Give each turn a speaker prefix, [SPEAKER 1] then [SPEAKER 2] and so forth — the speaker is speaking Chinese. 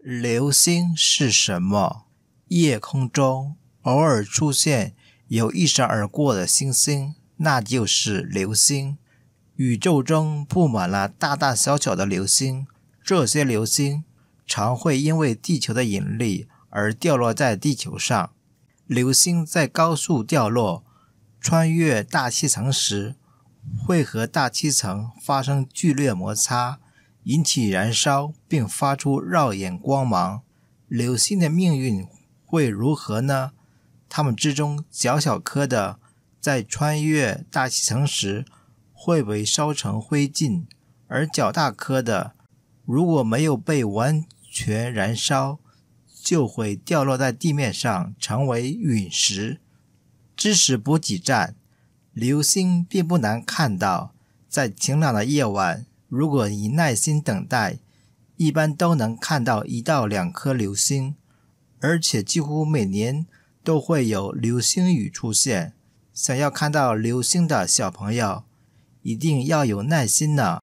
[SPEAKER 1] 流星是什么？夜空中偶尔出现有一闪而过的星星，那就是流星。宇宙中布满了大大小小的流星，这些流星常会因为地球的引力而掉落在地球上。流星在高速掉落、穿越大气层时，会和大气层发生剧烈摩擦。引起燃烧，并发出耀眼光芒。流星的命运会如何呢？它们之中较小颗的，在穿越大气层时会被烧成灰烬；而较大颗的，如果没有被完全燃烧，就会掉落在地面上，成为陨石。知识补给站：流星并不难看到，在晴朗的夜晚。如果你耐心等待，一般都能看到一到两颗流星，而且几乎每年都会有流星雨出现。想要看到流星的小朋友，一定要有耐心呢。